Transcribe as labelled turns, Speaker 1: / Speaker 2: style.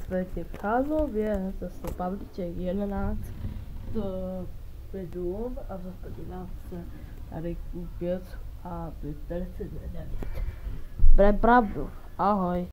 Speaker 1: Słuchajcie, w Karlowie zasobawcie 11 bedroom a w Zaspodzinawce Stary Kupiec, a w Terce 9. Bre, prawdu. Ahoj.